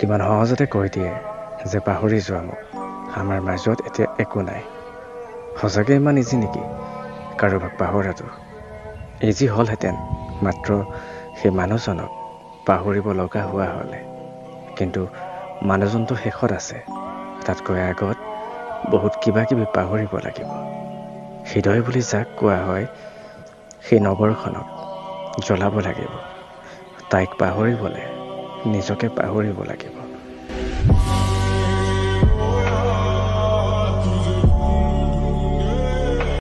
কিমান সহজতে কৈ দিয়ে যে পাহৰি যোৱা মোক। আমাৰ মাজত এতিয়া একো নাই। সঁচাকৈ ইমান ইজি নেকি? কাৰোবাক পাহৰাটো? ইজি হ'লহেঁতেন মাত্ৰ সেই মানুহজনক পাহৰিব লগা হোৱা হ'লে। কিন্তু মানুহজনটো শেষত আছে। তাতকৈ আগত বহুত কিবা কিবি পাহৰিব লাগিব। হৃদয় বুলি যাক কোৱা হয় সেই নগৰখনক জ্বলাব লাগিব। তাইক পাহৰিবলৈ। নিজকে পাহৰিব লাগিব।